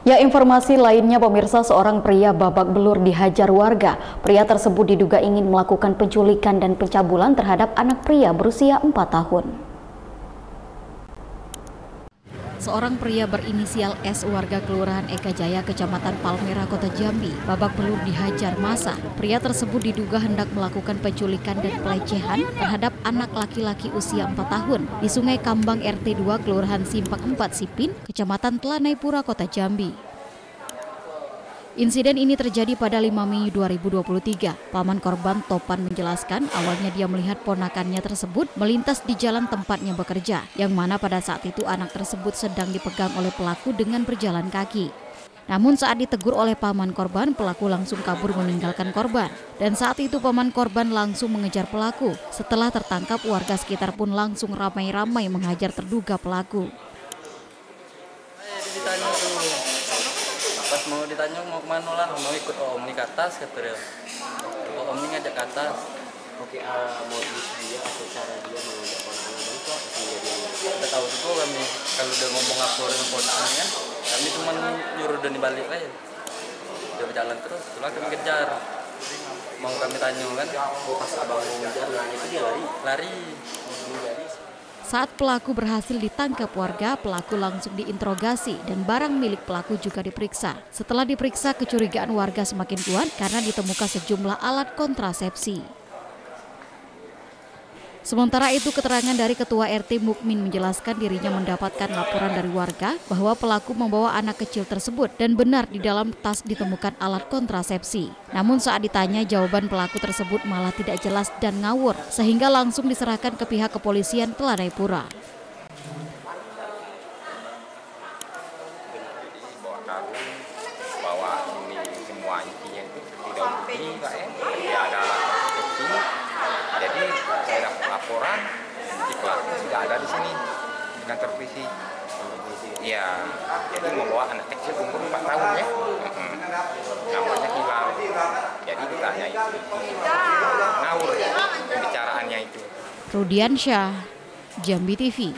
Ya informasi lainnya pemirsa seorang pria babak belur dihajar warga. Pria tersebut diduga ingin melakukan penculikan dan pencabulan terhadap anak pria berusia 4 tahun. Seorang pria berinisial S warga Kelurahan Eka Jaya, Kecamatan Palmera, Kota Jambi, babak belur dihajar masa. Pria tersebut diduga hendak melakukan penculikan dan pelecehan terhadap anak laki-laki usia 4 tahun di Sungai Kambang RT 2 Kelurahan Simpang 4 Sipin, Kecamatan Telanaipura, Kota Jambi. Insiden ini terjadi pada 5 Mei 2023. Paman korban Topan menjelaskan awalnya dia melihat ponakannya tersebut melintas di jalan tempatnya bekerja, yang mana pada saat itu anak tersebut sedang dipegang oleh pelaku dengan berjalan kaki. Namun saat ditegur oleh paman korban, pelaku langsung kabur meninggalkan korban. Dan saat itu paman korban langsung mengejar pelaku. Setelah tertangkap, warga sekitar pun langsung ramai-ramai menghajar terduga pelaku pas mau ditanya mau ke mana lah mau ikut om ke atas kata dia. Om ini ngajak ke atas. Oke uh, modus dia atau cara dia mengajak orang-orang itu apa sih? Dia kita tahu juga kami kalau udah ngomong apa dengan polisi kan kami cuma nyuruh dan dibalik aja. Dia berjalan terus setelah kami kejar. Mau kami tanya kan oh, pas abang mengejar lari itu dia lari? lari saat pelaku berhasil ditangkap warga, pelaku langsung diinterogasi dan barang milik pelaku juga diperiksa. Setelah diperiksa, kecurigaan warga semakin kuat karena ditemukan sejumlah alat kontrasepsi. Sementara itu keterangan dari Ketua RT Mukmin menjelaskan dirinya mendapatkan laporan dari warga bahwa pelaku membawa anak kecil tersebut dan benar di dalam tas ditemukan alat kontrasepsi. Namun saat ditanya jawaban pelaku tersebut malah tidak jelas dan ngawur sehingga langsung diserahkan ke pihak kepolisian Telanai bahwa ini semua intinya. Itu tidak ya? Ada laporan di pelaku sudah ada di sini kantor polisi Iya, jadi membawa anak kecil umur 4 tahun ya. Namanya Hilal. Jadi ditanya itu. Ngawur pembicaraannya itu. Rudiansyah, Jambi TV.